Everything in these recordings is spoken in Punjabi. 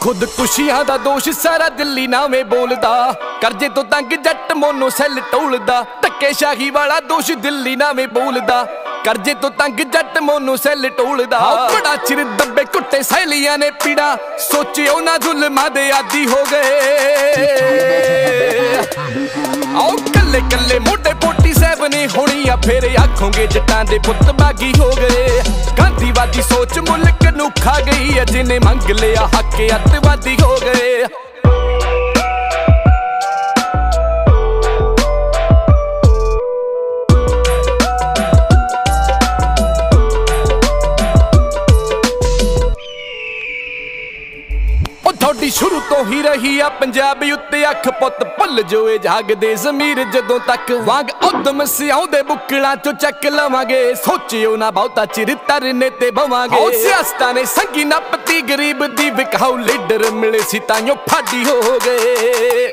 ਖੁਸ਼ੀਆਂ ਦਾ ਦੋਸ਼ ਸਾਰਾ ਦਿੱਲੀ ਨਾਵੇਂ ਬੋਲਦਾ। ਕਰਜ਼ੇ ਤੋਂ ਤੰਗ ਜੱਟ ਮੋਨੋ ਸੈੱਲ ਟੋਲਦਾ। ਟੱਕੇ ਸ਼ਾਹੀ ਵਾਲਾ ਦੋਸ਼ ਦਿੱਲੀ ਨਾਵੇਂ ਬੋਲਦਾ। ਕਰਜ਼ੇ ਤੋਂ ਤੰਗ ਜੱਟ ਮੋਨੋ ਸੈੱਲ ਟੋਲਦਾ। ਬੜਾ ਚਿਰ ਦੱਬੇ ਕੁੱਟੇ ਸੈਲੀਆਂ ਨੇ ਪੀੜਾ। ਸੋਚਿਓ ਨਾ ਜ਼ੁਲਮਾਂ ਦੇ ਆਦੀ ਹੋ ਗਏ। ਆਓ ਕੱਲੇ ਕੱਲੇ ਮੋਢੇ 47 ਨੇ ਹੋਣੀ ਆ ਫੇਰ ਆਖੋਗੇ ਜੱਟਾਂ ਦੇ ਪੁੱਤ ਬਾਗੀ ਹੋ ਗਏ। ਗਾਂਧੀਵਾਦੀ ਸੋਚ ਮੁਲਕ ਨੂੰ ਖਾ ਗਈ ਐ ਜਿਨੇ ਮੰਗ ਲਿਆ ਹੱਕ ਅੱਤਵਾਦੀ ਹੋ ਗਏ। ਉਹ ਸ਼ੁਰੂ ਤੋਂ ਹੀ ਰਹੀ ਆ ਪੰਜਾਬ ਉੱਤੇ ਅੱਖ ਪੁੱਤ ਭੁੱਲ ਜੋ ਜਾਗਦੇ ਜ਼ਮੀਰ ਜਦੋਂ ਤੱਕ। ਵਾਂਗ ਉਦਮ ਸਿਆਉਂਦੇ ਬੁੱਕਲਾਂ ਚੋਂ ਚੱਕ ਲਵਾਂਗੇ। ਸੋਚਿਓ ਨਾ ਬਹੁਤਾ ਚਿਰ ਤਰਨੇ ਤੇ ਬਵਾਂਗੇ। ਉਹ ਸਿਆਸਤਾਂ ਨੇ ਸੰਗੀ ਨੱਪਤੀ, ਗਰੀਬ ਦੀ ਵਿਕਾਉ ਲੀਡਰ ਮਿਲੇ ਸੀ ਤਾਂਯੋ ਫਾਡੀ ਹੋ ਗਏ।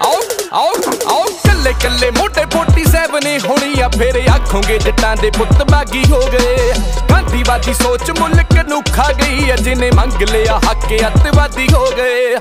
ਆਓ ਆਓ ਆਓ, ਕੱਲੇ ਕੱਲੇ ਮੋਟੇ 47 ਨੇ ਹੋਣੀ ਆ, ਫੇਰ ਆਖੋਗੇ ਜੱਟਾਂ ਦੇ ਪੁੱਤ ਬਾਗੀ ਹੋ ਗਏ। ਗਾਂਧੀਵਾਦੀ ਸੋਚ ਮੁਲਕ ਨੂੰ ਖਾ ਗਈ ਹੈ ਜਿਨੇ ਮੰਗ ਲਿਆ ਹੱਕ ਅੱਤਵਾਦੀ ਹੋ ਗਏ।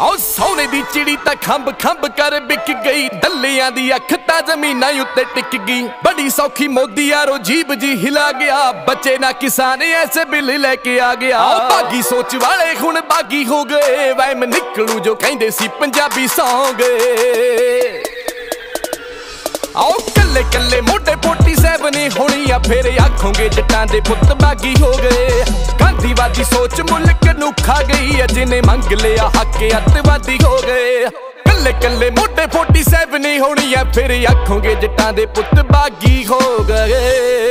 ਆਓ ਸੋਨੇ ਦੀ ਚਿੜੀ ਤਾਂ ਖੰਭ ਖੰਭ ਕਰ ਵਿਕ ਗਈ। ਦੱਲਿਆਂ ਦੀ ਅੱਖ ਤਾਂ ਜ਼ਮੀਨਾਂ ਉੱਤੇ ਟਿਕ ਗਈ। ਬੜੀ ਸੌਖੀ ਮੋਦੀ ਯਾਰੋ ਜੀਬ ਜੀ ਹਿਲਾ ਗਿਆ। ਬੱਚੇ ਨਾ ਕਿਸਾਨ ਐਸੇ ਬਿੱਲ ਲੈ ਕੇ ਆ ਗਿਆ। ਬਾਗੀ ਸੋਚ ਵਾਲੇ ਹੁਣ ਬਾਗੀ ਹੋ ਗਏ। ਵੈਮ ਨਿਕਲੂ ਜੋ ਕਹਿੰਦੇ ਸੀ ਪੰਜਾਬੀ ਸੌਂਗ। ਆਓ ਕੱਲੇ ਕੱਲੇ ਮੋਢੇ 47 ਨੇ ਹੋਣੀ ਆ ਫੇਰ ਆਖੋਗੇ ਜੱਟਾਂ ਦੇ ਪੁੱਤ ਬਾਗੀ ਹੋ ਗਏ। ਗਾਂਧੀਵਾਦੀ ਸੋਚ ਮੁਲਕ ਨੂੰ ਖਾ ਗਈ ਐ ਜਿਨੇ ਮੰਗ ਲਿਆ ਹੱਕ ਅੱਤਵਾਦੀ ਹੋ ਗਏ। ਕੱਲੇ ਕੱਲੇ ਮੋਢੇ 47 ਨੇ ਹੋਣੀ ਆ, ਫੇਰ ਆਖੋਗੇ ਜੱਟਾਂ ਦੇ ਪੁੱਤ ਬਾਗੀ ਹੋ ਗਏ।